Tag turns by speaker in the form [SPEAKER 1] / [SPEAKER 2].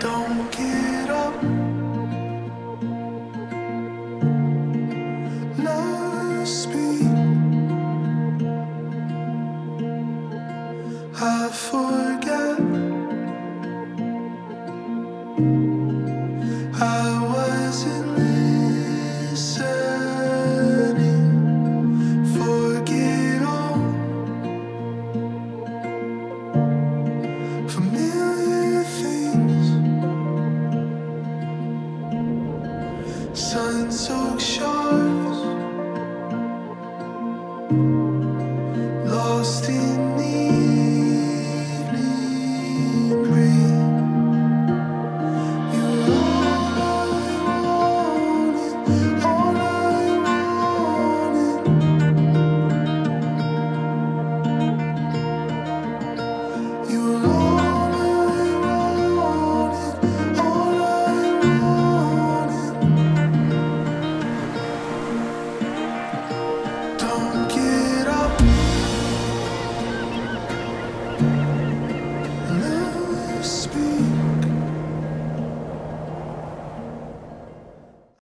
[SPEAKER 1] don't get up. I forget. I wasn't listening. Forget all. For me. Sun soaked shore.